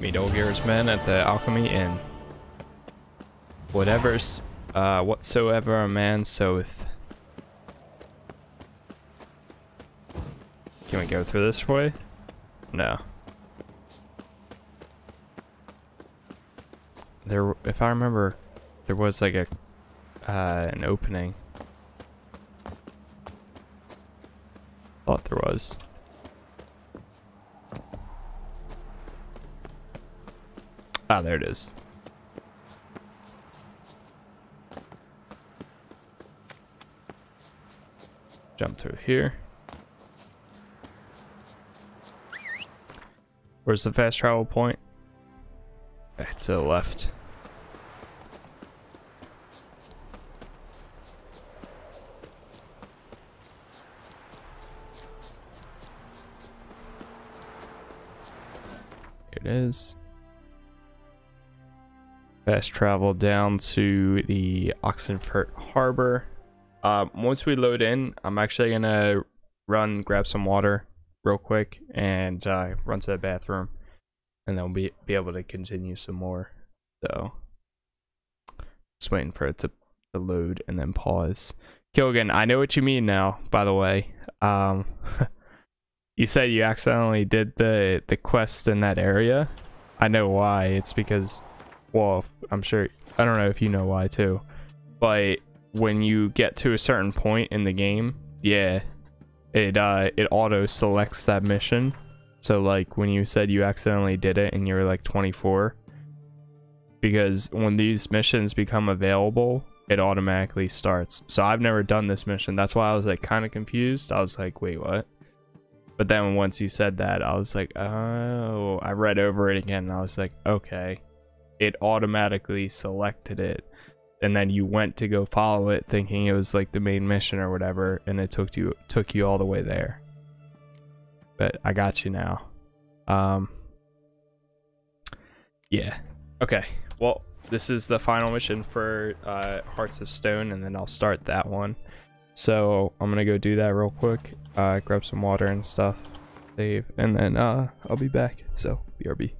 Meet Olgierd's men at the Alchemy Inn. Whatever's, uh, whatsoever a man soweth. Can we go through this way? No. There, if I remember, there was like a, uh, an opening. Thought there was. Ah, there it is. Jump through here. Where's the fast travel point? Back to the left. Here it is. Fast travel down to the Oxenfurt Harbor. Uh, once we load in, I'm actually gonna run, grab some water real quick, and uh, run to the bathroom, and then we'll be be able to continue some more. So, just waiting for it to, to load and then pause. Kilgan, I know what you mean now. By the way, um, you said you accidentally did the the quest in that area. I know why. It's because, well, I'm sure. I don't know if you know why too, but when you get to a certain point in the game, yeah, it uh it auto selects that mission. So like when you said you accidentally did it and you were like 24, because when these missions become available, it automatically starts. So I've never done this mission. That's why I was like kind of confused. I was like, wait, what? But then once you said that, I was like, oh, I read over it again. And I was like, okay, it automatically selected it. And then you went to go follow it thinking it was like the main mission or whatever and it took you took you all the way there. But i got you now. Um yeah. Okay. Well this is the final mission for uh hearts of stone and then i'll start that one. So i'm gonna go do that real quick uh grab some water and stuff save and then uh i'll be back. So brb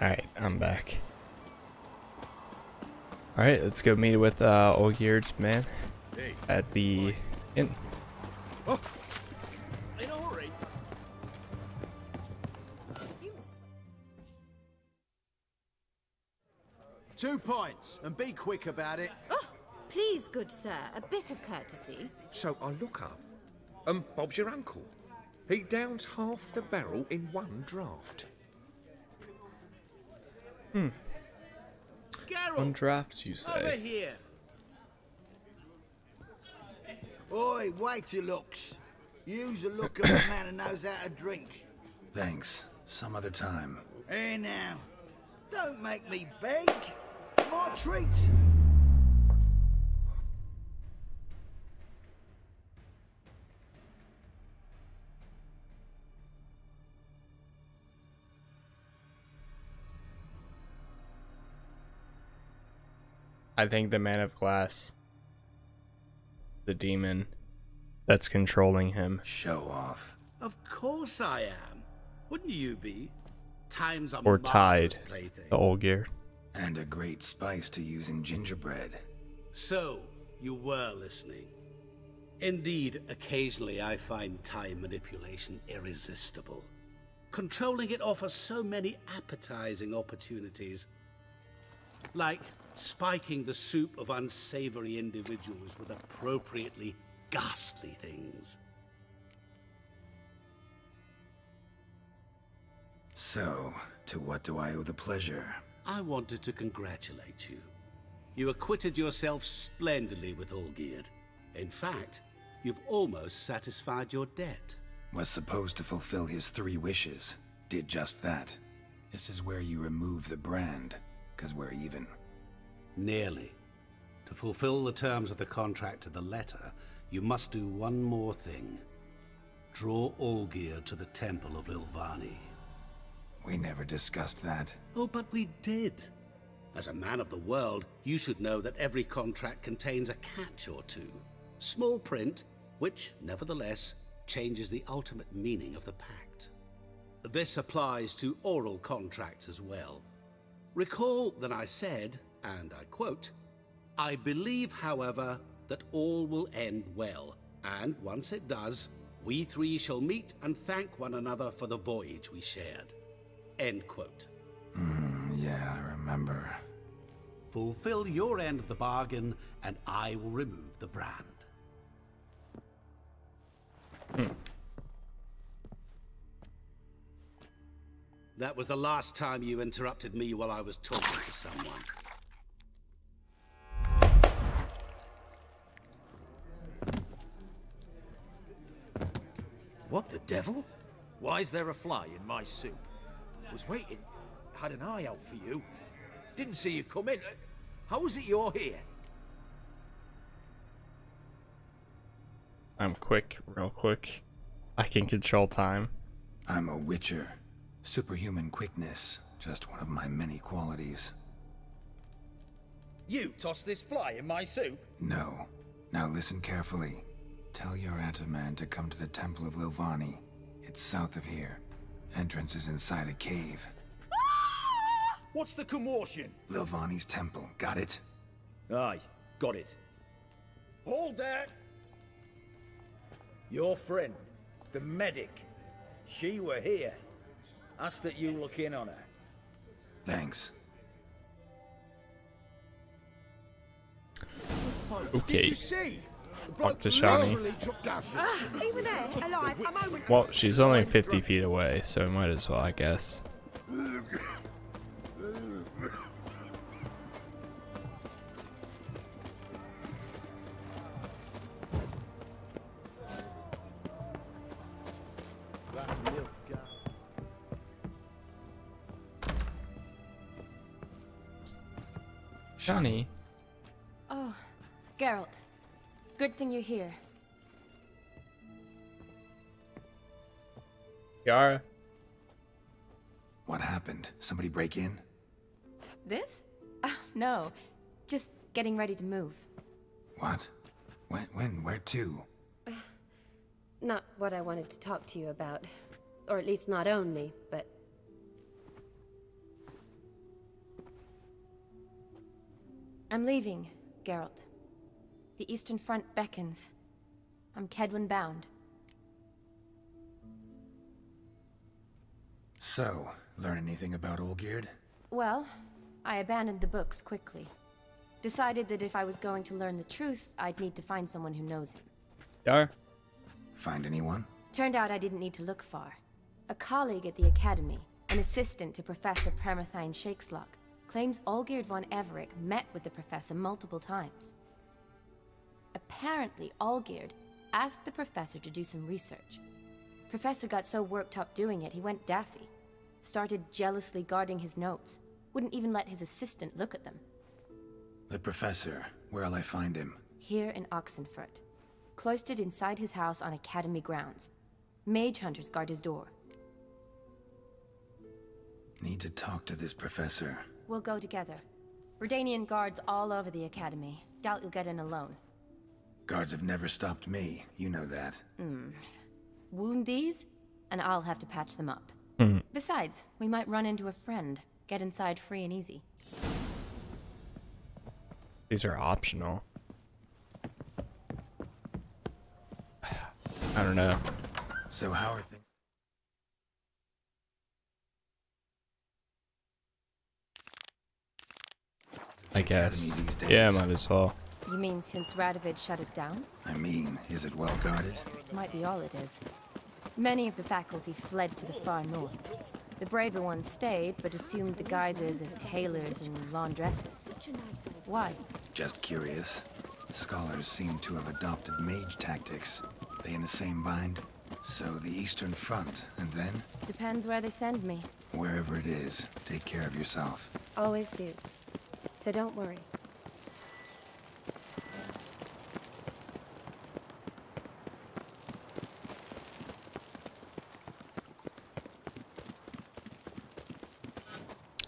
Alright, I'm back. Alright, let's go meet with uh, Olgierd's man at the inn. Oh, in. Two pints, and be quick about it. Oh, please, good sir, a bit of courtesy. So I look up, and Bob's your uncle. He downs half the barrel in one draft. One Geralt, draft, you over say? here. Oi, wait your looks. Use the look of a man who knows how to drink. Thanks. Some other time. Here now. Don't make me beg. My treats. I think the Man of Glass, the demon that's controlling him. Show off. Of course I am. Wouldn't you be? Time's a Or marvelous tied. plaything. The Olgierd. And a great spice to use in gingerbread. So, you were listening. Indeed, occasionally I find time manipulation irresistible. Controlling it offers so many appetizing opportunities. Like spiking the soup of unsavory individuals with appropriately ghastly things. So, to what do I owe the pleasure? I wanted to congratulate you. You acquitted yourself splendidly with Olgierd. In fact, you've almost satisfied your debt. Was supposed to fulfill his three wishes. Did just that. This is where you remove the brand, cause we're even. Nearly. To fulfill the terms of the contract to the letter, you must do one more thing. Draw Olgierd to the Temple of Lilvani. We never discussed that. Oh, but we did. As a man of the world, you should know that every contract contains a catch or two. Small print, which, nevertheless, changes the ultimate meaning of the pact. This applies to oral contracts as well. Recall that I said, and I quote, I believe, however, that all will end well, and once it does, we three shall meet and thank one another for the voyage we shared. End quote. Hmm, yeah, I remember. Fulfill your end of the bargain, and I will remove the brand. Hmm. That was the last time you interrupted me while I was talking to someone. What the devil? Why is there a fly in my soup? Was waiting. Had an eye out for you. Didn't see you come in. How is it you're here? I'm quick, real quick. I can control time. I'm a witcher. Superhuman quickness. Just one of my many qualities. You tossed this fly in my soup? No. Now listen carefully. Tell your Ataman to come to the Temple of Lilvani. It's south of here. Entrance is inside a cave. Ah! What's the commotion? Lilvani's temple, got it? Aye, got it. Hold that! Your friend, the medic. She were here. Ask that you look in on her. Thanks. Okay. Did Okay. you see? The to bloke Shani. literally dropped down. Ah, Over there, alive, a moment. Well, she's only 50 feet away, so we might as well, I guess. Shani, Oh, Geralt. Good thing you're here. Yara. What happened? Somebody break in? This? Uh, no. Just getting ready to move. What? When? When? Where to? Uh, not what I wanted to talk to you about. Or at least not only, but... I'm leaving, Geralt. The Eastern Front beckons. I'm Kaedwen bound. So, learn anything about Olgierd? Well, I abandoned the books quickly. Decided that if I was going to learn the truth, I'd need to find someone who knows him. Yar. Find anyone? Turned out I didn't need to look far. A colleague at the Academy, an assistant to Professor Premathine Shakeslock, claims Olgierd von Everec met with the professor multiple times. Apparently, Olgierd asked the professor to do some research. Professor got so worked up doing it, he went daffy. Started jealously guarding his notes. Wouldn't even let his assistant look at them. The professor. Where'll I find him? Here in Oxenfurt. Cloistered inside his house on Academy grounds. Mage hunters guard his door. Need to talk to this professor. We'll go together. Redanian guards all over the Academy. Doubt you'll get in alone. Guards have never stopped me. You know that. Mm. Wound these, and I'll have to patch them up. Besides, we might run into a friend. Get inside free and easy. These are optional. I don't know. So how are things? I guess. Yeah, might as well. You mean since Radovid shut it down? I mean, is it well guarded? Might be all it is. Many of the faculty fled to the far north. The braver ones stayed, but assumed the guises of tailors and laundresses. Why? Just curious. Scholars seem to have adopted mage tactics. They in the same bind? So the Eastern Front, and then? Depends where they send me. Wherever it is, take care of yourself. Always do. So don't worry.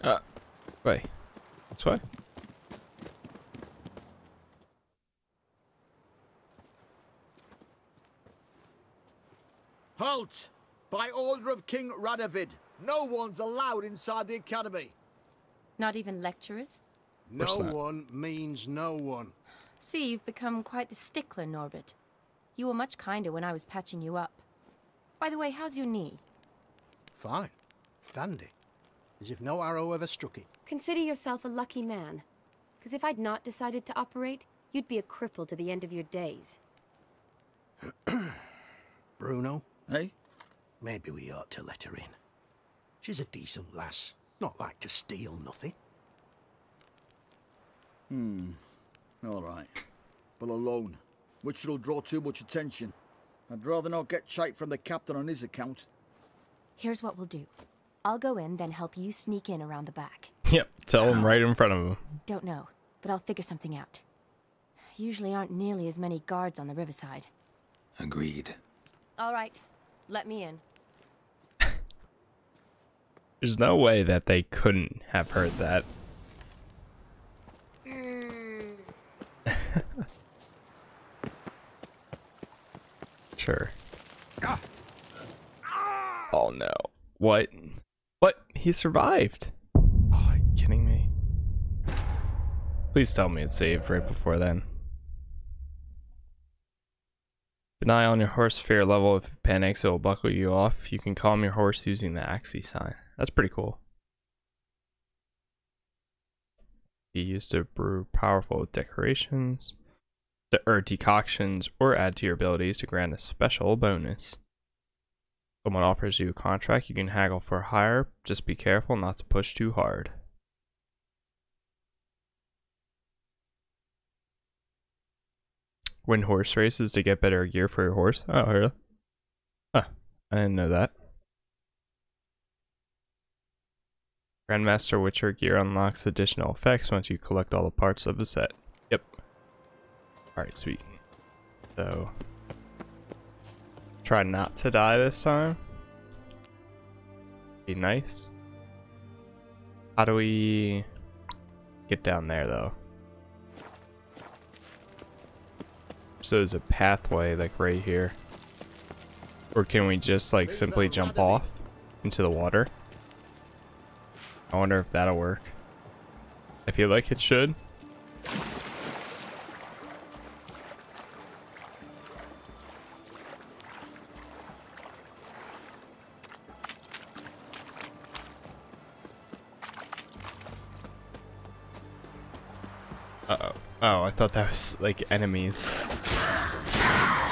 Uh, wait. This way? Halt! By order of King Radovid, no one's allowed inside the academy. Not even lecturers? No one means no one. See, you've become quite the stickler, Norbert. You were much kinder when I was patching you up. By the way, how's your knee? Fine. Dandy. As if no arrow ever struck it. Consider yourself a lucky man. Because if I'd not decided to operate, you'd be a cripple to the end of your days. Bruno, eh? Maybe we ought to let her in. She's a decent lass. Not like to steal nothing. Hmm, all right. But alone, which will draw too much attention. I'd rather not get shite from the captain on his account. Here's what we'll do. I'll go in, then help you sneak in around the back. Yep. Tell him right in front of him. Don't know, but I'll figure something out. Usually aren't nearly as many guards on the riverside. Agreed. All right, let me in. There's no way that they couldn't have heard that. sure. Oh no. What? What? He survived. Oh, are you kidding me? Please tell me it saved right before then. Deny on your horse fear level. If it panics, it will buckle you off. You can calm your horse using the Axii sign. That's pretty cool. Be used to brew powerful decorations, to, or decoctions, or add to your abilities to grant a special bonus. Someone offers you a contract, you can haggle for higher. Just be careful not to push too hard. Win horse races to get better gear for your horse. Oh, really? Huh. I didn't know that. Grandmaster Witcher gear unlocks additional effects once you collect all the parts of the set. Yep. Alright, sweet. So, try not to die this time. Be nice. How do we get down there, though? So there's a pathway, like, right here. Or can we just, like, simply jump off into the water? I wonder if that'll work. I feel like it should. Uh-oh. Oh, I thought that was, like, enemies.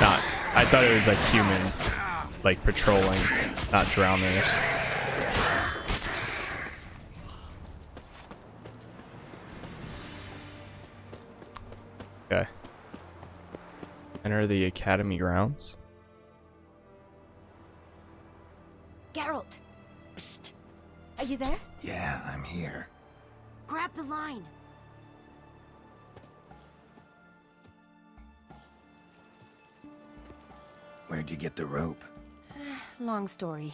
Not. I thought it was, like, humans, like, patrolling, not drowners. Enter the academy grounds. Geralt! Psst! Are you there? Yeah, I'm here. Grab the line. Where'd you get the rope? Long story.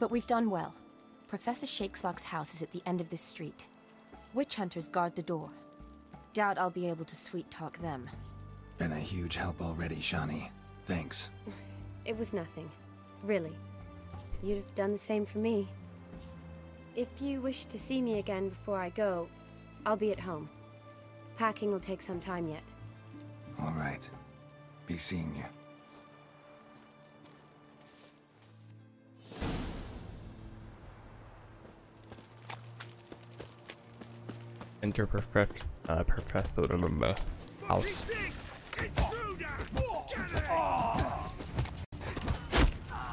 But we've done well. Professor Shakeslock's house is at the end of this street. Witch hunters guard the door. Doubt I'll be able to sweet talk them. Been a huge help already, Shani. Thanks. It was nothing. Really. You'd have done the same for me. If you wish to see me again before I go, I'll be at home. Packing will take some time yet. All right. Be seeing you. Enter perfect, uh, professor house.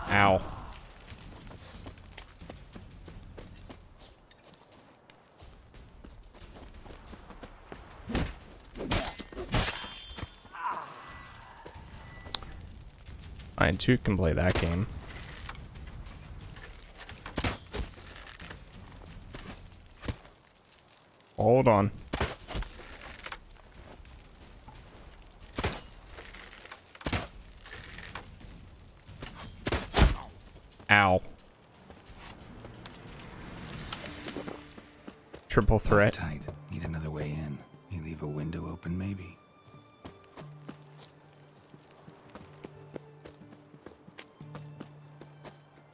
Ow. I too can play that game. Hold on. Ow. Triple threat. Tight. Need another way in. You leave a window open, maybe?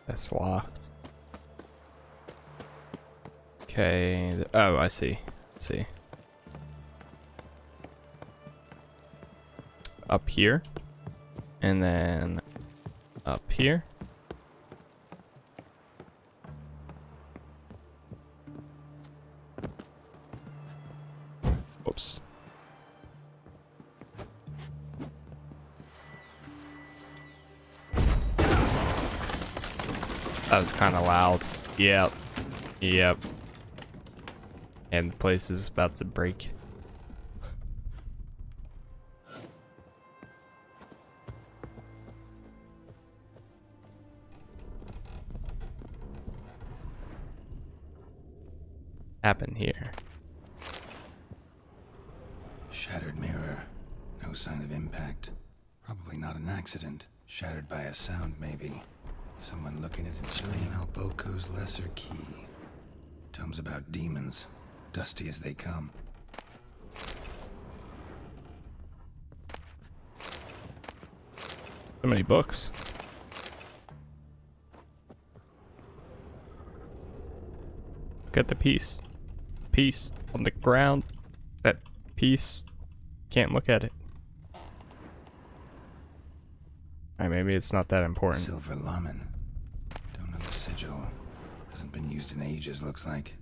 That's locked. Okay. Oh, I see. I see. Up here. And then up here. That was kind of loud. Yep. Yep. And the place is about to break. So many books. At the piece. Piece on the ground. That piece. Can't look at it. Alright, maybe it's not that important. Silver Lamen. Don't know the sigil. Hasn't been used in ages, looks like.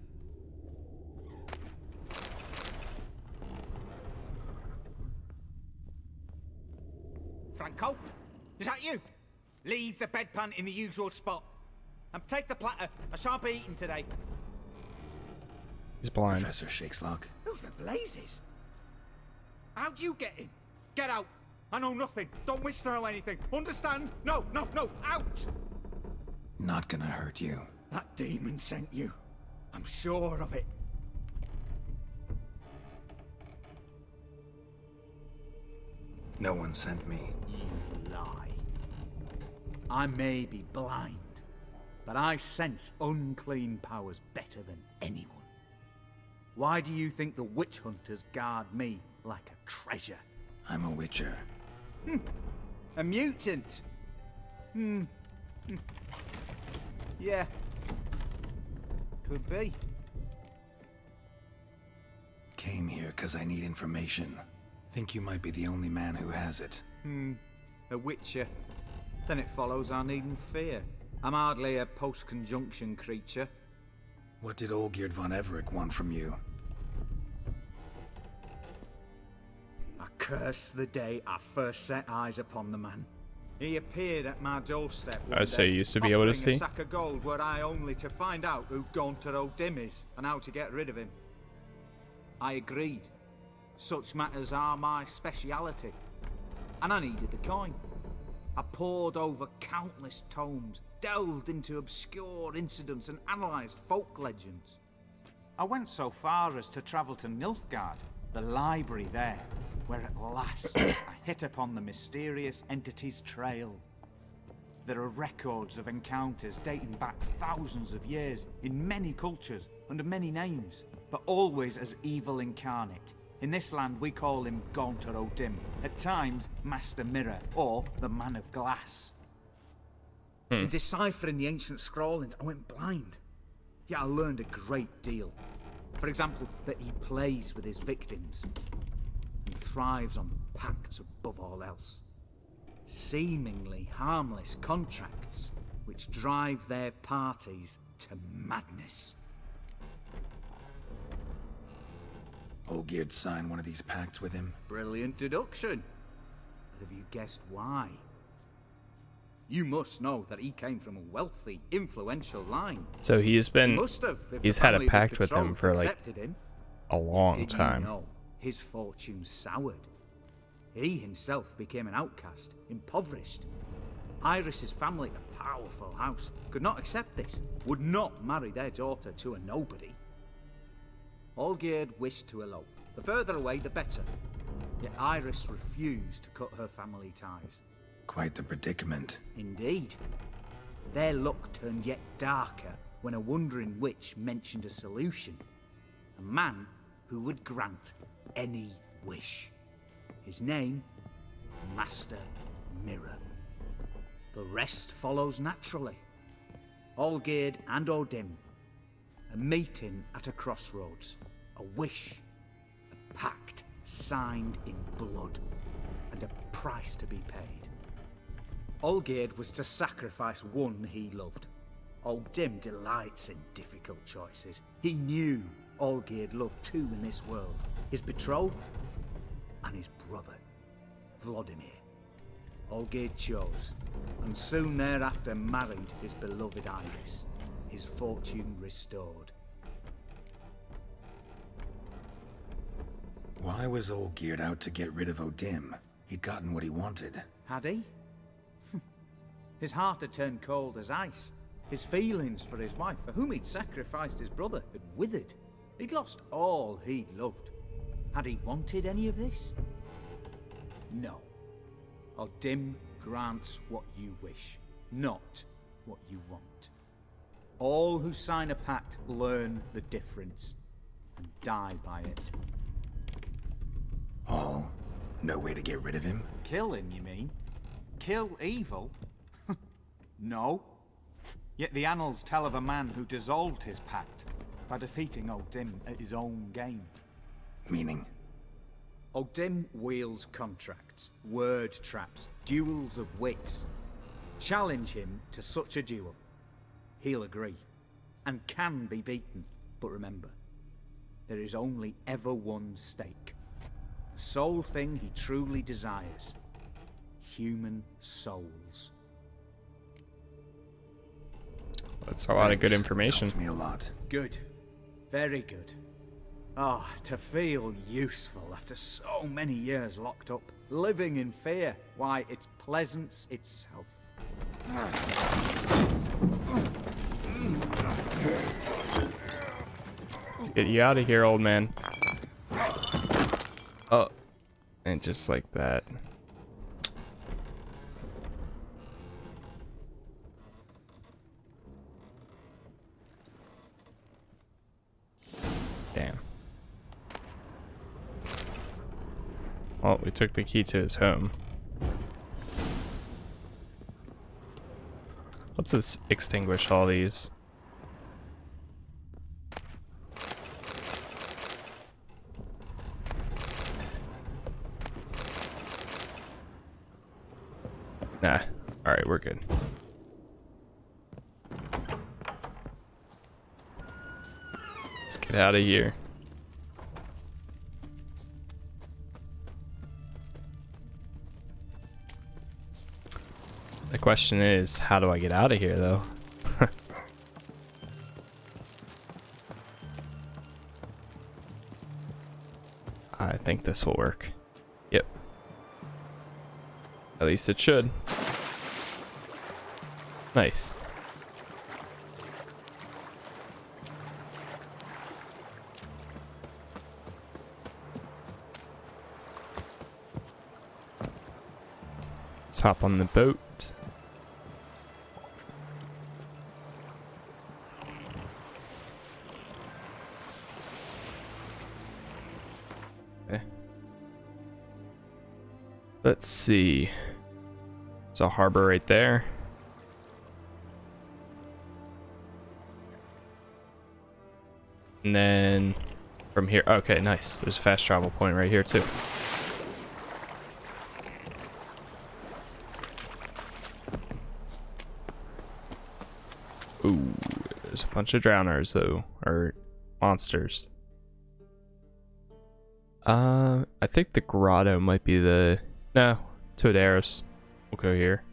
Franco? Is that you? Leave the bedpan in the usual spot. And take the platter. I shan't be eating today. He's blind. Professor Shakeslock. Who the blazes? How'd you get in? Get out. I know nothing. Don't wish to know anything. Understand? No, no, no. Out! Not gonna hurt you. That demon sent you. I'm sure of it. No one sent me. You lie. I may be blind, but I sense unclean powers better than anyone. Why do you think the witch hunters guard me like a treasure? I'm a witcher. Hmm. A mutant? Hmm. hmm. Yeah. Could be. Came here because I need information. Think you might be the only man who has it. Hmm. A witcher. Then it follows I needn't fear. I'm hardly a post-conjunction creature. What did Olgierd von Everec want from you? I Curse the day I first set eyes upon the man. He appeared at my doorstep. Oh, one so you used to be able to see? A sack of gold were I only to find out who Gaunter O'Dim is and how to get rid of him. I agreed. Such matters are my speciality. And I needed the coin. I pored over countless tomes, delved into obscure incidents, and analysed folk legends. I went so far as to travel to Nilfgaard, the library there, where at last I hit upon the mysterious entity's trail. There are records of encounters dating back thousands of years in many cultures under many names, but always as evil incarnate. In this land, we call him Gaunter O'Dim, at times Master Mirror, or the Man of Glass. Hmm. In deciphering the ancient scrawlings, I went blind. Yet I learned a great deal. For example, that he plays with his victims and thrives on pacts above all else. Seemingly harmless contracts which drive their parties to madness. Olgierd sign one of these pacts with him. Brilliant deduction. But have you guessed why? You must know that he came from a wealthy, influential line. So he's been must have, if the he's had a family of his pact with them betrothed for like him. a long Did time. You know his fortune soured. He himself became an outcast, impoverished. Iris's family, a powerful house, could not accept this, would not marry their daughter to a nobody. Olgierd wished to elope. The further away, the better. Yet Iris refused to cut her family ties. Quite the predicament. Indeed. Their luck turned yet darker when a wandering witch mentioned a solution. A man who would grant any wish. His name, Master Mirror. The rest follows naturally. Olgierd and O'Dim. A meeting at a crossroads. A wish. A pact signed in blood. And a price to be paid. Olgierd was to sacrifice one he loved. O'Dim delights in difficult choices. He knew Olgierd loved two in this world his betrothed and his brother, Vlodimir. Olgierd chose, and soon thereafter married his beloved Iris, his fortune restored. Why was Olgierd out to get rid of O'Dim? He'd gotten what he wanted. Had he? his heart had turned cold as ice. His feelings for his wife, for whom he'd sacrificed his brother, had withered. He'd lost all he'd loved. Had he wanted any of this? No. O'Dim grants what you wish, not what you want. All who sign a pact learn the difference and die by it. No way to get rid of him? Kill him, you mean? Kill evil? no. Yet the annals tell of a man who dissolved his pact by defeating O'Dim at his own game. Meaning? O'Dim wields contracts, word traps, duels of wits. Challenge him to such a duel. He'll agree, and can be beaten. But remember, there is only ever one stake. The sole thing he truly desires. Human souls. That's a lot of good information. Helped me a lot. Good. Very good. Ah, to feel useful after so many years locked up, living in fear. Why, it's pleasance itself. Let's get you out of here, old man. Oh, and just like that. Damn. Well, we took the key to his home. Let's just extinguish all these. Nah. Alright, we're good. Let's get out of here. The question is, how do I get out of here, though? I think this will work. Yep. At least it should. Nice. Let's hop on the boat. Okay. Let's see. There's a harbor right there. And then from here, okay, nice. There's a fast travel point right here too. Ooh, there's a bunch of drowners though, or monsters. Uh, I think the grotto might be the no Todaros. We'll go here.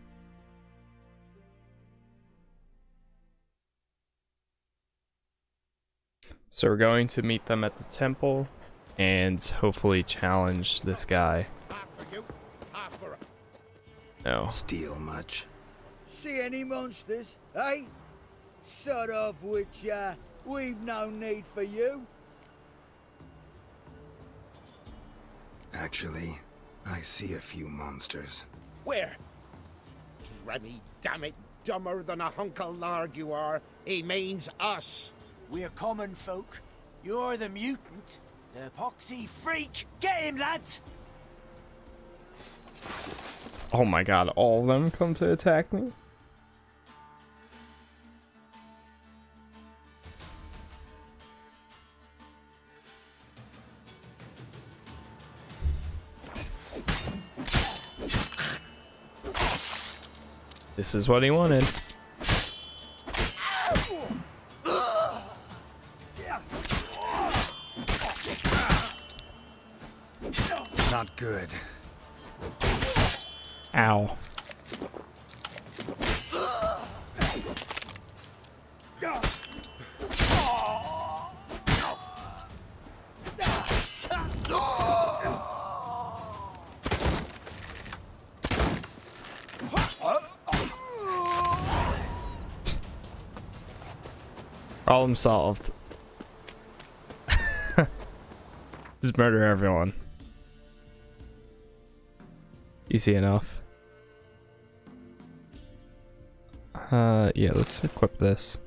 So we're going to meet them at the temple and hopefully challenge this guy. No. Steal much? See any monsters, eh? Sort of which, uh, we've no need for you. Actually, I see a few monsters. Where? Dremmy, damn it, dumber than a hunk of lard you are. He means us. We're common folk. You're the mutant, the poxy freak. Get him, lads! Oh my god, all of them come to attack me? This is what he wanted. Problem solved. Just murder everyone. Easy enough. Uh, yeah, let's equip this.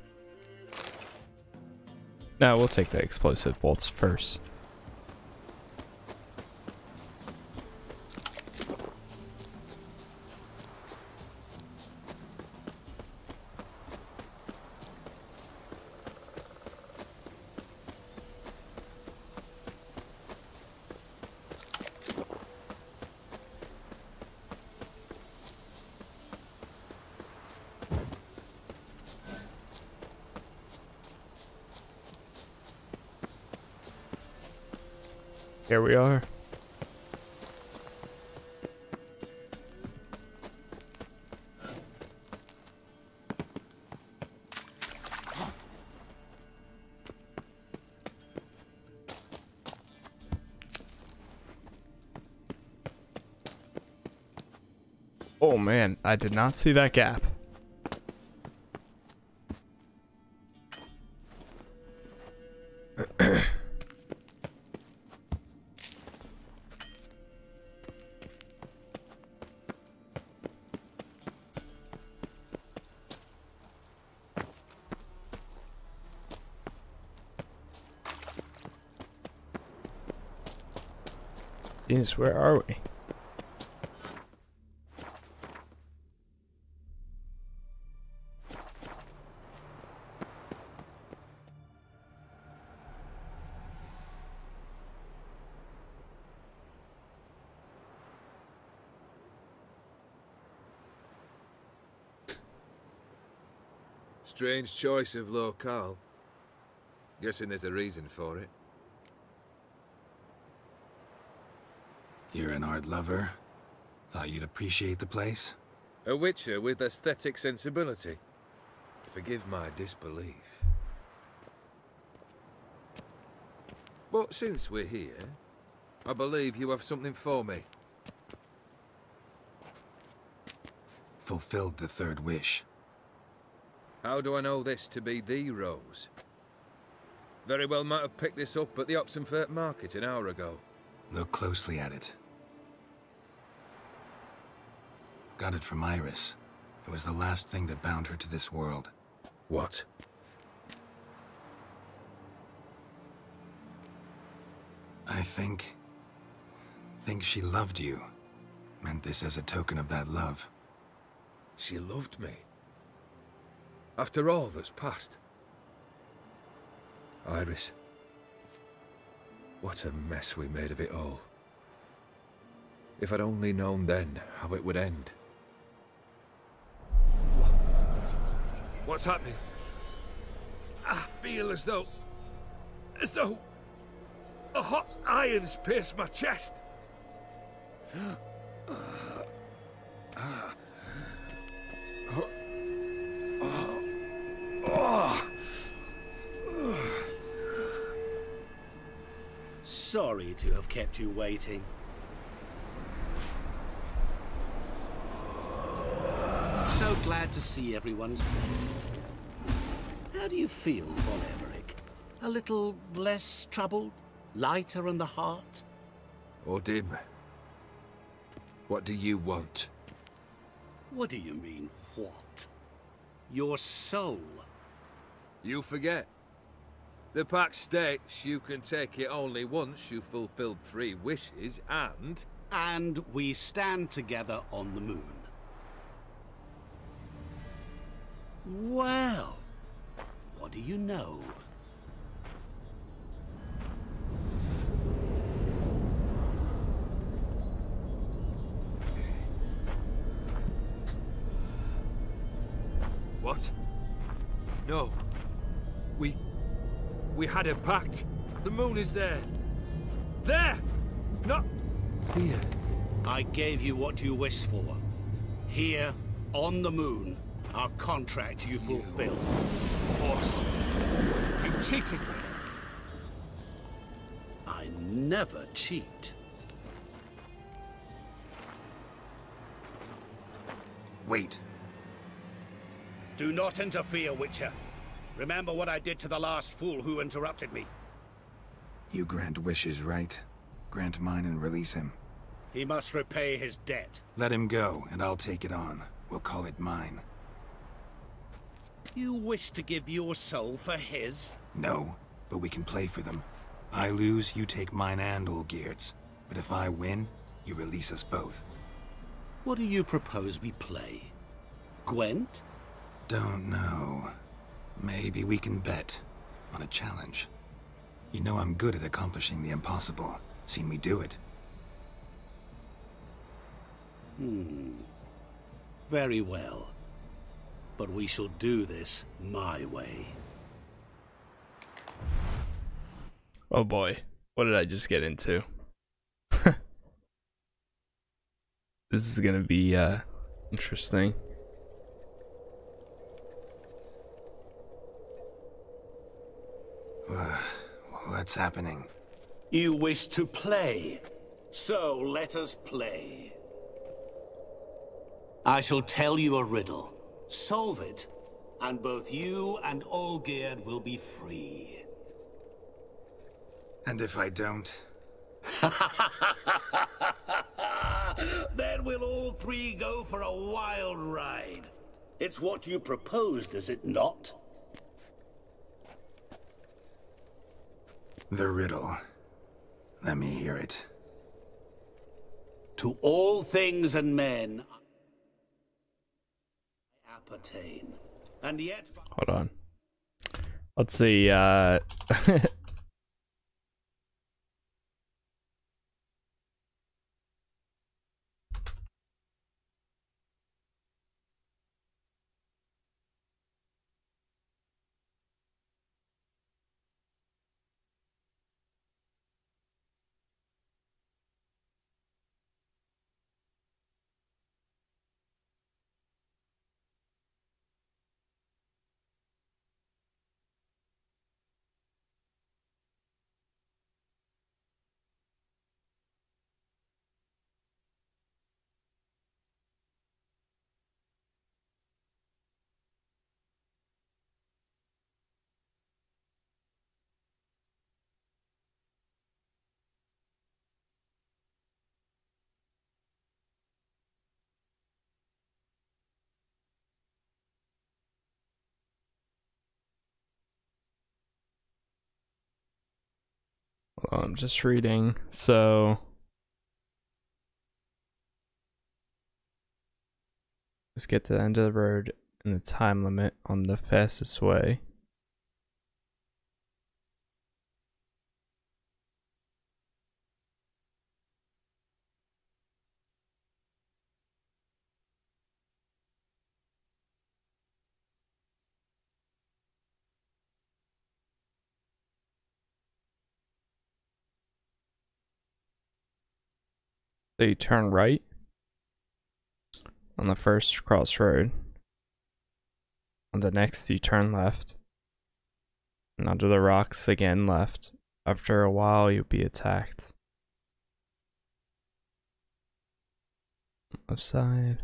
No, we'll take the explosive bolts first. Not see that gap. Jeez, where are we? Strange choice of locale. Guessing there's a reason for it. You're an art lover? Thought you'd appreciate the place? A witcher with aesthetic sensibility. Forgive my disbelief. But since we're here, I believe you have something for me. Fulfilled the third wish. How do I know this to be the rose? Very well might have picked this up at the Oxenfurt market an hour ago. Look closely at it. Got it from Iris. It was the last thing that bound her to this world. What? I think... think she loved you. Meant this as a token of that love. She loved me. After all that's passed. Iris. What a mess we made of it all. If I'd only known then how it would end. What's happening? I feel as though... as though... a hot iron's pierced my chest. Ah. Ah. Ah. Sorry to have kept you waiting. So glad to see everyone's made. How do you feel, Von Everec? A little less troubled? Lighter in the heart? O'Dim. What do you want? What do you mean, what? Your soul. You forget. The pact states you can take it only once you've fulfilled three wishes, and... And we stand together on the moon. Well, what do you know? What? No. We... We had a pact. The moon is there. There! Not... here. I gave you what you wished for. Here, on the moon, our contract you fulfilled. Boss, you cheated me. I never cheat. Wait. Do not interfere, Witcher. Remember what I did to the last fool who interrupted me. You grant wishes, right? Grant mine and release him. He must repay his debt. Let him go, and I'll take it on. We'll call it mine. You wish to give your soul for his? No, but we can play for them. I lose, you take mine and Olgierd's. But if I win, you release us both. What do you propose we play? Gwent? Don't know. Maybe we can bet. On a challenge. You know I'm good at accomplishing the impossible. Seen me do it. Hmm. Very well. But we shall do this my way. Oh boy, what did I just get into? this is gonna be uh interesting. What's happening? You wish to play, so let us play. I shall tell you a riddle. Solve it, and both you and Olgierd will be free. And if I don't? then we'll all three go for a wild ride. It's what you proposed, is it not? The riddle. Let me hear it. To all things and men I appertain. And yet Hold on. Let's see, uh I'm just reading. So let's get to the end of the road and the time limit on the fastest way. So you turn right on the first crossroad. On the next, you turn left. And under the rocks again left. After a while, you'll be attacked. Left side.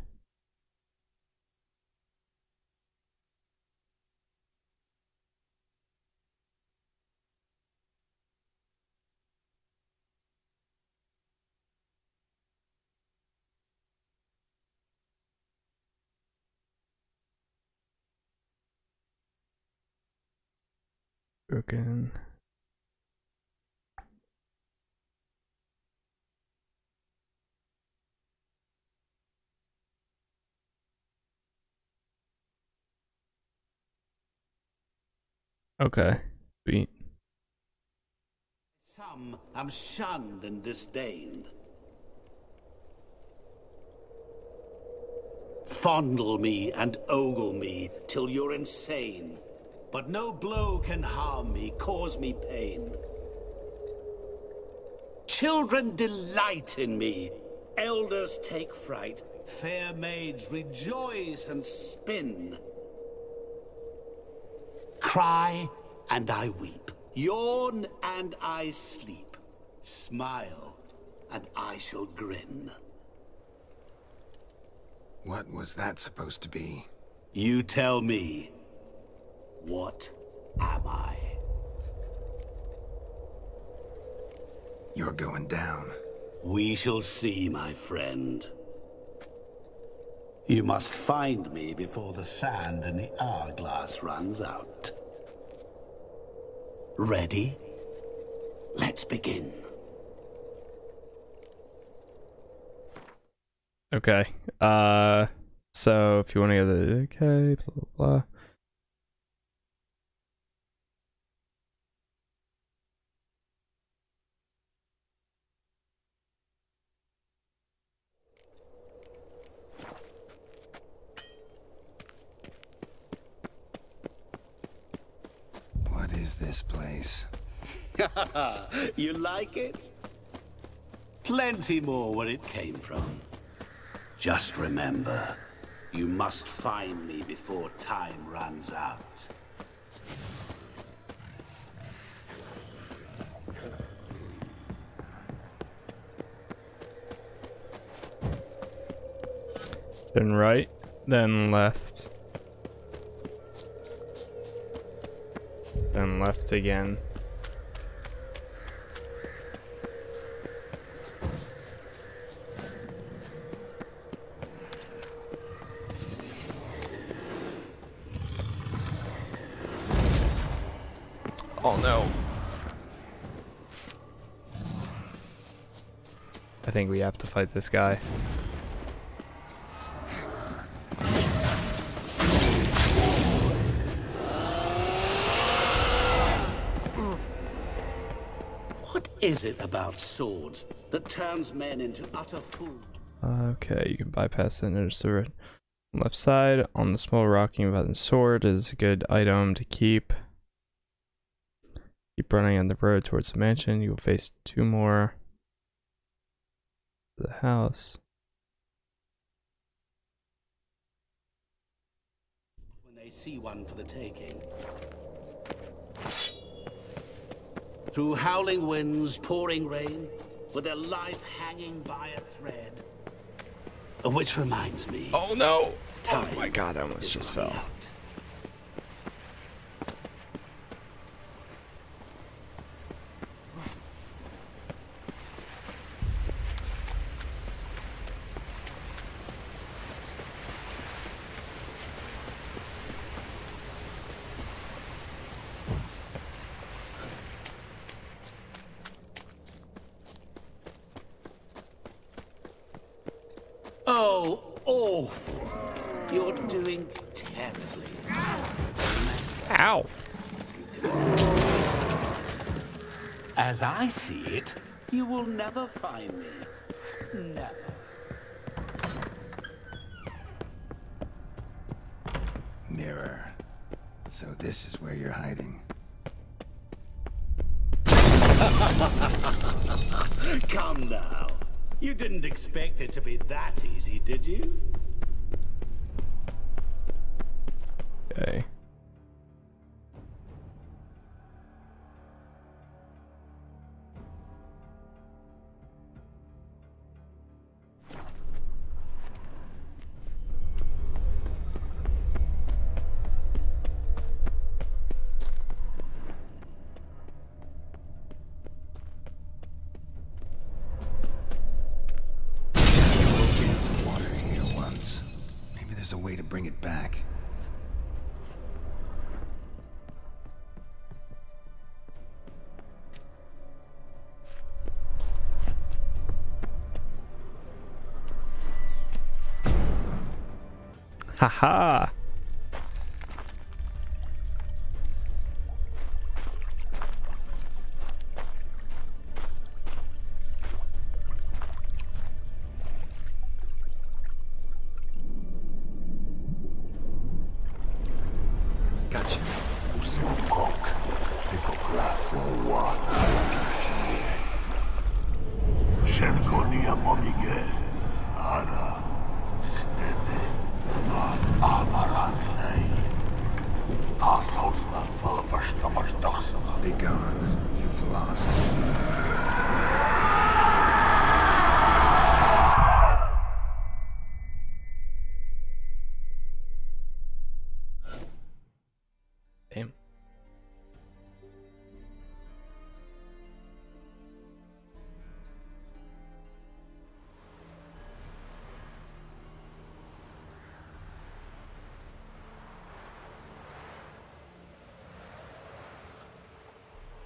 Broken. Okay, sweet. Some am shunned and disdained. Fondle me and ogle me till you're insane. But no blow can harm me, cause me pain. Children delight in me. Elders take fright. Fair maids rejoice and spin. Cry and I weep. Yawn and I sleep. Smile and I shall grin. What was that supposed to be? You tell me. What am I? You're going down. We shall see, my friend. You must find me before the sand in the hourglass runs out. Ready? Let's begin. Okay. Uh, so if you want to go the okay, blah blah blah. What is this place? you like it? Plenty more where it came from. Just remember, you must find me before time runs out. Then right, then left. Again. Oh no. I think we have to fight this guy. Is it about swords that turns men into utter fools? Okay, you can bypass the notice the left side on the small rocking button sword is a good item to keep. Keep running on the road towards the mansion. You will face two more. The house. when they see one for the taking. Through howling winds, pouring rain, with their life hanging by a thread. Which reminds me. Oh no! Oh, Time oh my god, I almost just fell. out. You're doing terribly. Ow. As I see it, you will never find me. Never. Mirror. So this is where you're hiding. Come now. You didn't expect it to be that easy, did you? Haha.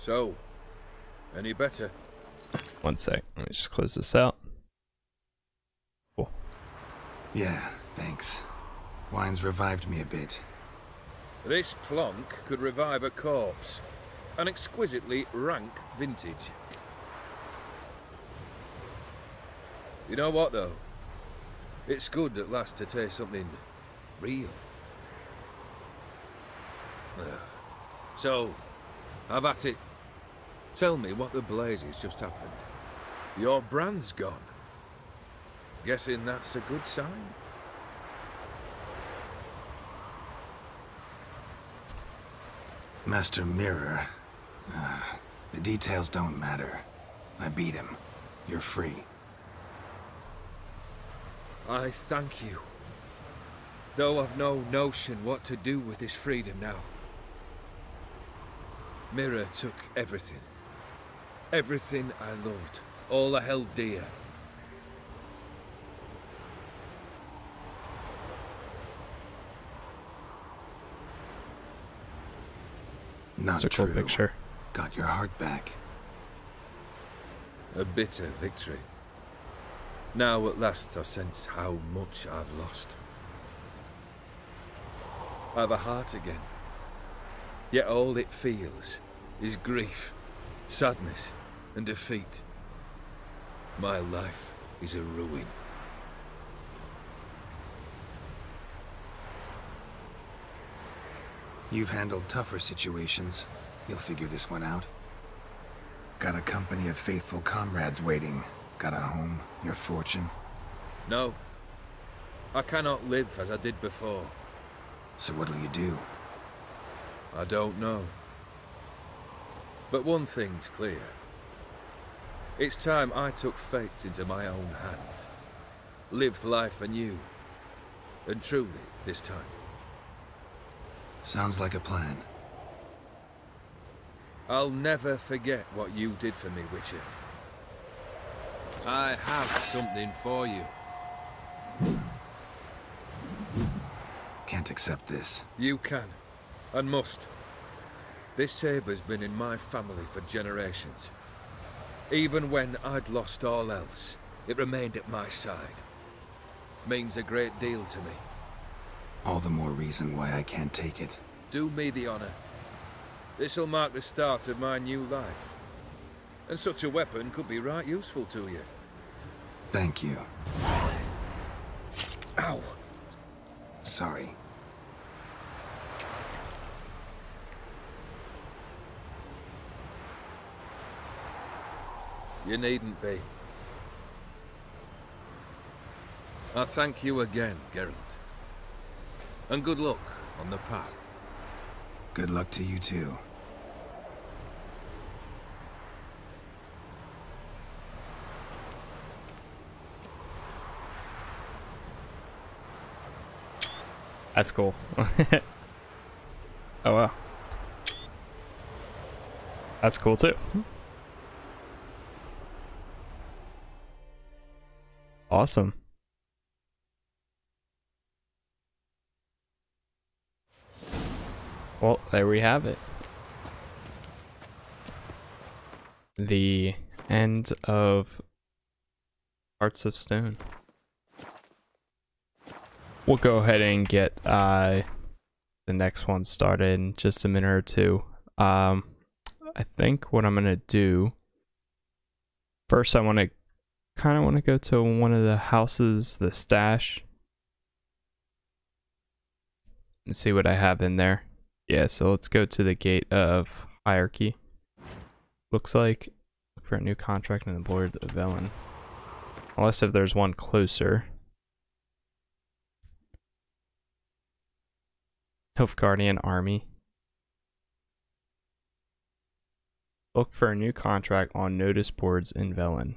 So, any better? One sec. Let me just close this out. Cool. Yeah, thanks. Wine's revived me a bit. This plonk could revive a corpse. An exquisitely rank vintage. You know what, though? It's good at last to taste something real. Ugh. So, have at it. Tell me what the blazes just happened. Your brand's gone. Guessing that's a good sign? Master Mirror. Uh, the details don't matter. I beat him. You're free. I thank you. Though I've no notion what to do with this freedom now. Mirror took everything. Everything I loved. All I held dear. Not It's a true. picture. Got your heart back. A bitter victory. Now at last I sense how much I've lost. I've a heart again. Yet all it feels is grief, sadness, and defeat. My life is a ruin. You've handled tougher situations. You'll figure this one out. Got a company of faithful comrades waiting. Got a home, your fortune. No. I cannot live as I did before. So what'll you do? I don't know. But one thing's clear. It's time I took fate into my own hands. Lived life anew. And truly, this time. Sounds like a plan. I'll never forget what you did for me, Witcher. I have something for you. Can't accept this. You can, and must. This sabre's been in my family for generations. Even when I'd lost all else, it remained at my side. Means a great deal to me. All the more reason why I can't take it. Do me the honor. This'll mark the start of my new life. And such a weapon could be right useful to you. Thank you. Ow! Sorry. You needn't be. I thank you again, Geralt. And good luck on the path. Good luck to you too. That's cool. oh wow. That's cool too. Awesome. Well, there we have it. The end of Hearts of Stone. We'll go ahead and get uh, the next one started in just a minute or two. Um, I think what I'm gonna do first, I want to kind of want to go to one of the houses, the stash, and see what I have in there. Yeah, so let's go to the gate of hierarchy. Looks like look for a new contract in the board of Velen. Unless if there's one closer. Nilfgaardian Army. Look for a new contract on notice boards in Velen.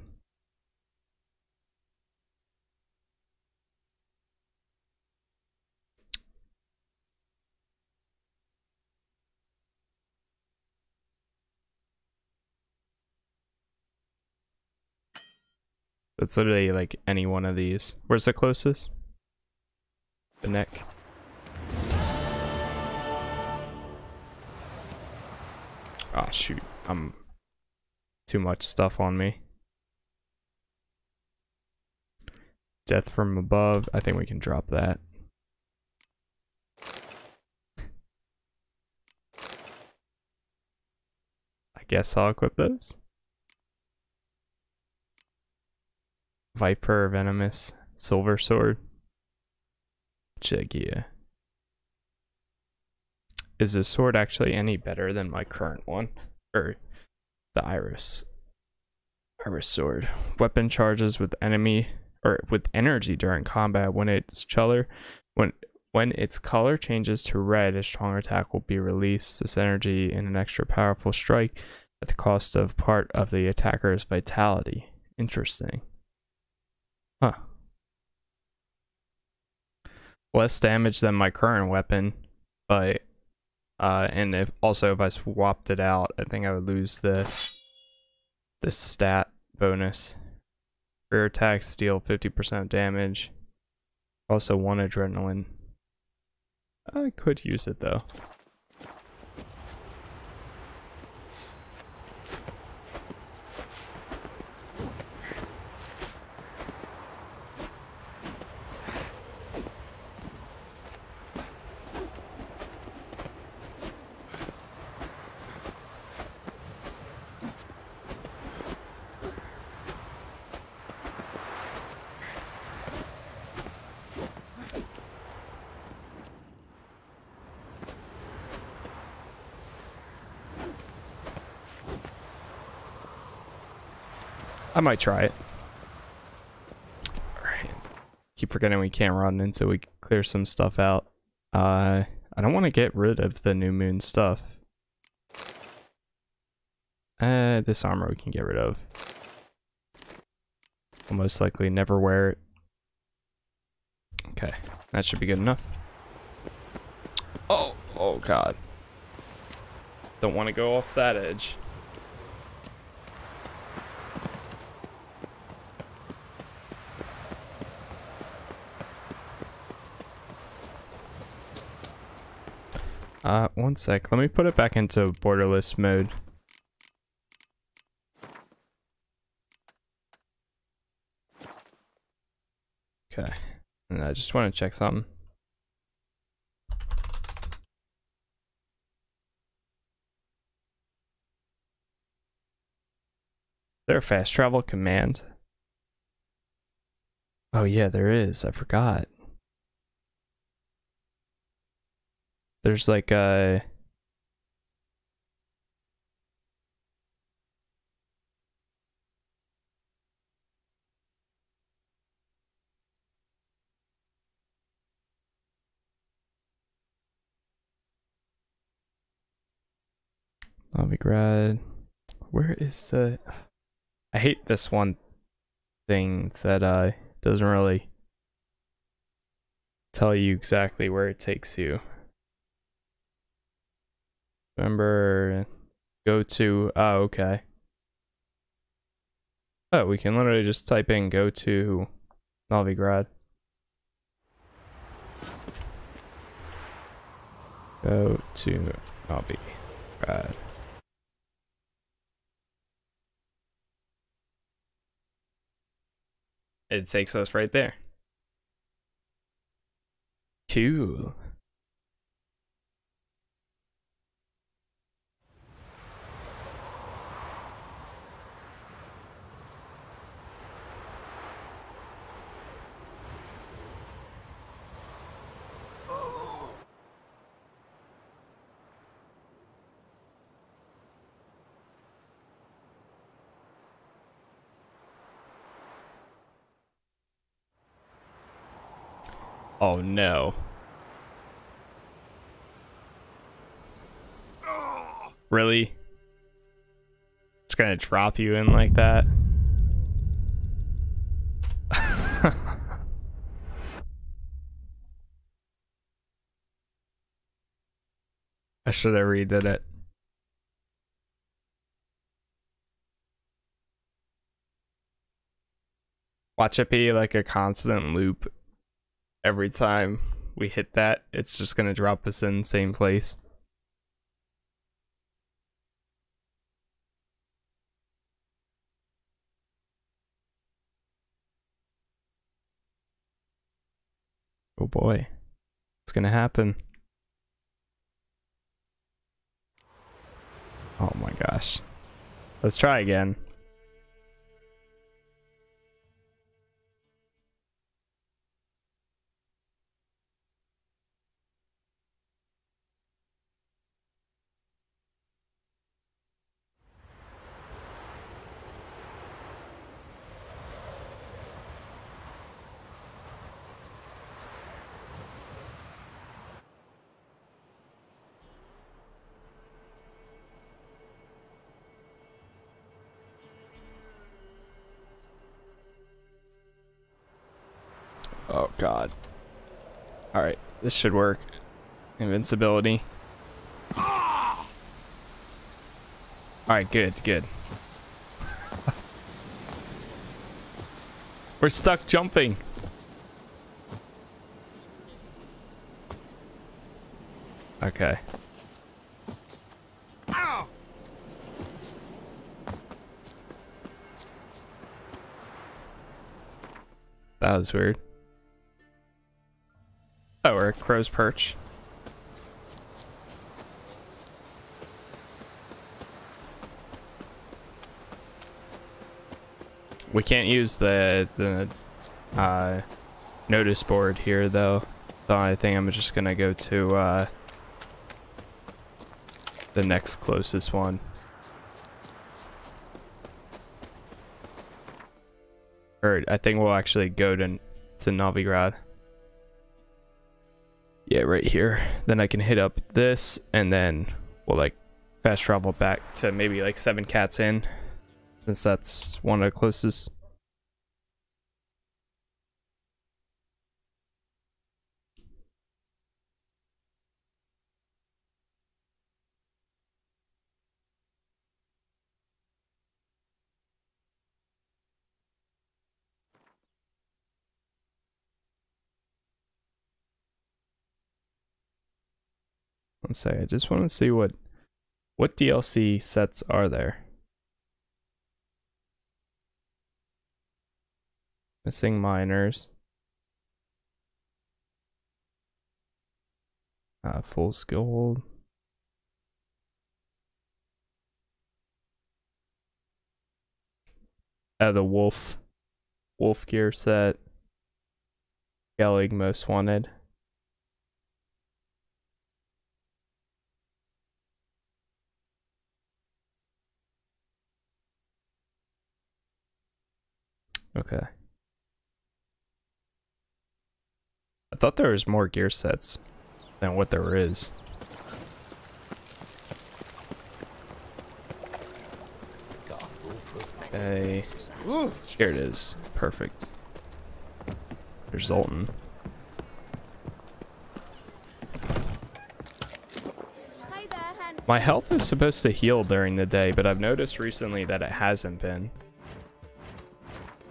It's literally like any one of these. Where's the closest? The neck. Ah, oh, shoot. I'm too much stuff on me. Death from above. I think we can drop that. I guess I'll equip those. Viper Venomous Silver Sword. Yeah. Is this sword actually any better than my current one? Or the Iris. Iris sword. Weapon charges with enemy or with energy during combat when its color when when its color changes to red, a strong attack will be released. This energy in an extra powerful strike at the cost of part of the attacker's vitality. Interesting. Huh. Less damage than my current weapon, but uh, and if also if I swapped it out, I think I would lose the the stat bonus. Rear attacks deal 50% damage. Also one adrenaline. I could use it though. I might try it. Alright. Keep forgetting we can't run until we clear some stuff out. Uh, I don't want to get rid of the new moon stuff. Uh, this armor we can get rid of. I'll most likely never wear it. Okay, that should be good enough. Oh, oh god. Don't want to go off that edge. Uh, one sec. Let me put it back into borderless mode. Okay. And I just want to check something. There a fast travel command? Oh yeah, there is. I forgot. There's like a Novigrad. Where is the I hate this one thing that uh doesn't really tell you exactly where it takes you. Remember go to oh okay. Oh, we can literally just type in go to Novigrad. Go to Novigrad. It takes us right there. Cool. Oh no. Really? It's gonna drop you in like that? I should have redid it. Watch it be like a constant loop every time we hit that, it's just gonna drop us in the same place. Oh boy. it's gonna happen? Oh my gosh. Let's try again. God. Alright, this should work. Invincibility. Alright, good, good. We're stuck jumping. Okay. That was weird. Crow's Perch. We can't use the the uh, notice board here though. So I think I'm just gonna go to uh, the next closest one. Or I think we'll actually go to to Novigrad. Yeah, right here. Then I can hit up this and then we'll like fast travel back to maybe like Seven Cats Inn since that's one of the closest. Let's say I just want to see what what DLC sets are there. Missing miners. Uh, full skill. Uh, the wolf, wolf gear set. Skellige most wanted. Okay. I thought there was more gear sets than what there is. Okay. Here it is. Perfect. There's Zoltan. My health is supposed to heal during the day, but I've noticed recently that it hasn't been.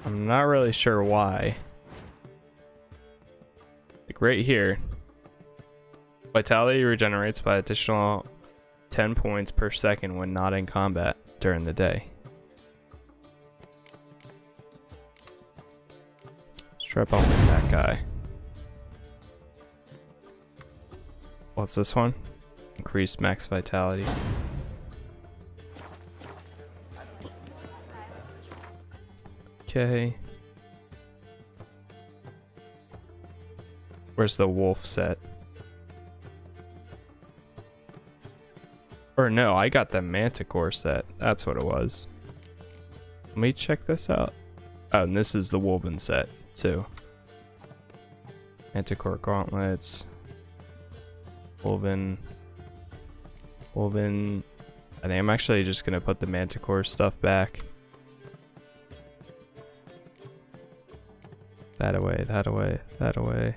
I'm not really sure why. Like right here. Vitality regenerates by additional 10 points per second when not in combat during the day. On with that guy. What's this one? Increased max vitality. Okay. Where's the wolf set? Or no, I got the manticore set. That's what it was. Let me check this out. Oh, and this is the Wolven set too. Manticore gauntlets. Wolven. Wolven. I think I'm actually just gonna put the manticore stuff back. That away, that away, that away.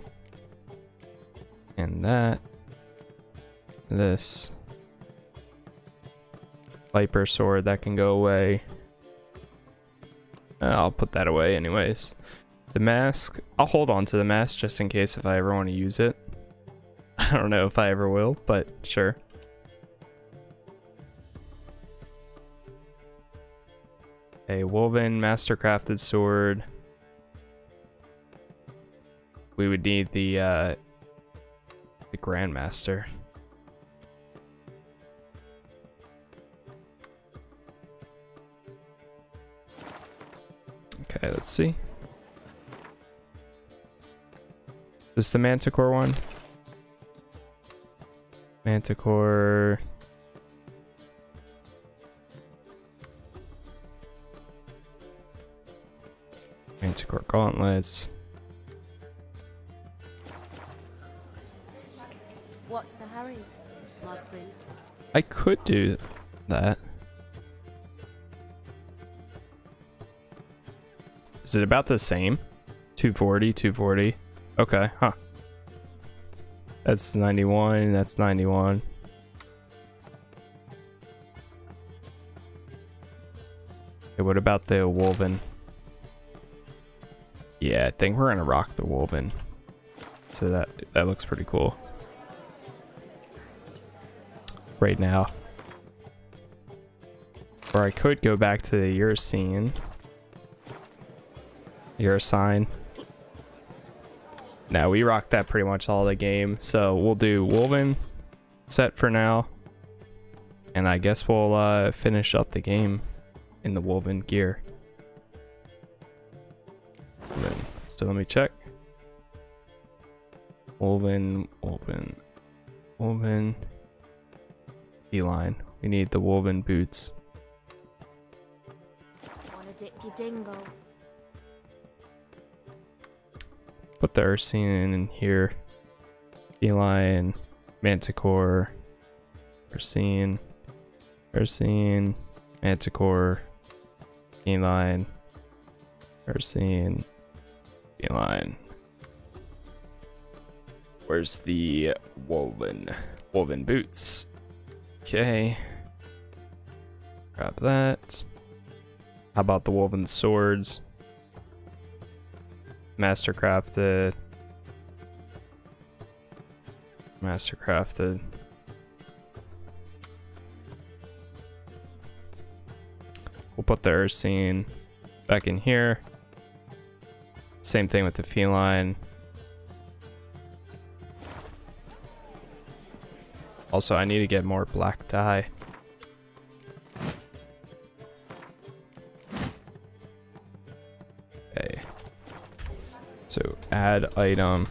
And that. This. Viper sword, that can go away. Uh, I'll put that away anyways. The mask, I'll hold on to the mask just in case if I ever want to use it. I don't know if I ever will, but sure. A Wolven mastercrafted sword. We would need the uh the grandmaster. Okay, let's see. Is This the Manticore one? Manticore. Manticore gauntlets. I could do that. Is it about the same? 240, 240. Okay, huh. That's 91, that's 91. Okay, what about the Wolven? Yeah, I think we're gonna rock the Wolven. So that that looks pretty cool. Right now. Or I could go back to the Your Eurocine. Now we rocked that pretty much all the game. So we'll do Wolven set for now. And I guess we'll uh, finish up the game in the Wolven gear. So let me check. Wolven, Wolven, Wolven. Feline. We need the Wolven boots. Wanna dip your dingle? Put the Ursine in here. Feline, Manticore, Ursine, Ursine, Manticore, Feline, Ursine, Feline. Where's the Wolven Wolven boots? Okay. Grab that. How about the Wolven swords? Mastercrafted. Mastercrafted. We'll put the Ursine back in here. Same thing with the feline. Also, I need to get more black dye. Okay. So, add item.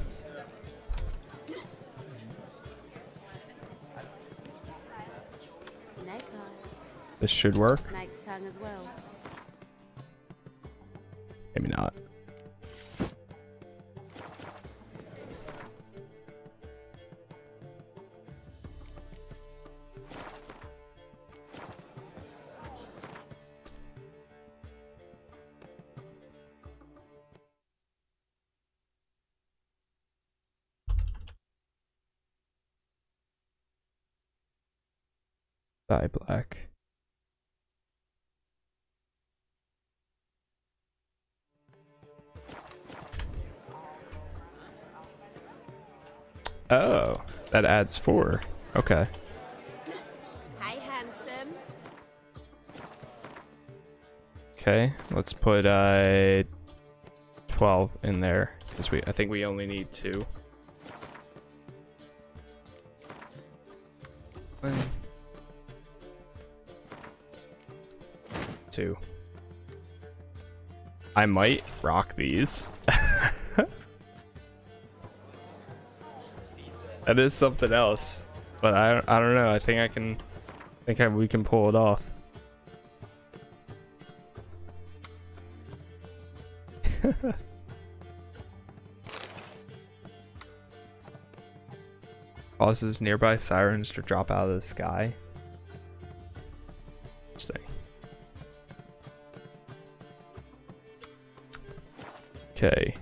This should work. Maybe not. Dye black. Oh, that adds four. Okay. Hi, handsome. Okay, let's put uh 12 in there because we I think we only need two. I might rock these. that is something else, but I I don't know. I think I can I think I, we can pull it off. Causes nearby sirens to drop out of the sky. Okay.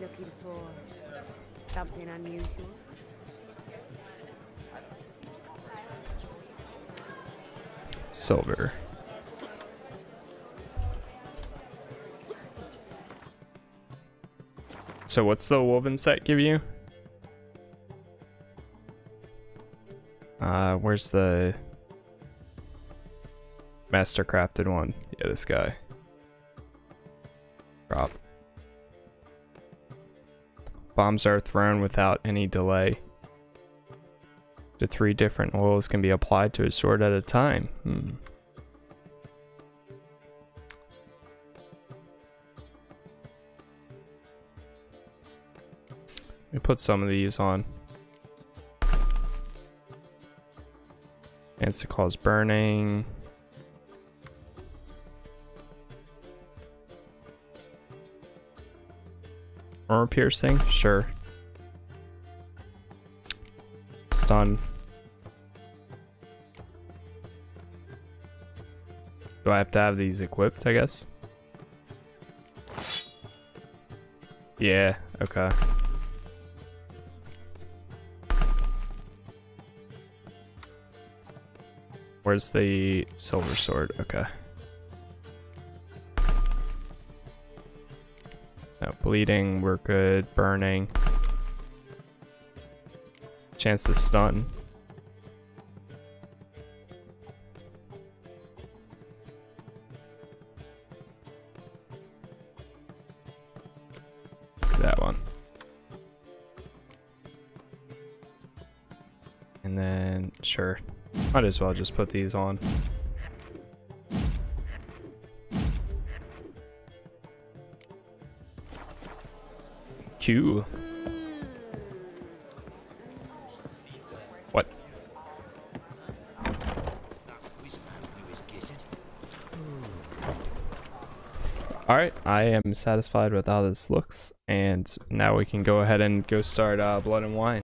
Looking for something unusual? Silver. So what's the Wolven set give you? Uh, where's the mastercrafted one? Yeah, this guy. Drop. Bombs are thrown without any delay. The three different oils can be applied to a sword at a time. Hmm. Put some of these on. Chance to cause burning. Armor piercing? Sure. Stun. Do I have to have these equipped, I guess? Yeah, okay. The silver sword? Okay. No, bleeding, we're good. Burning. Chance to stun. Might as well just put these on. Q. What? Alright, I am satisfied with how this looks, and now we can go ahead and go start uh, Blood and Wine.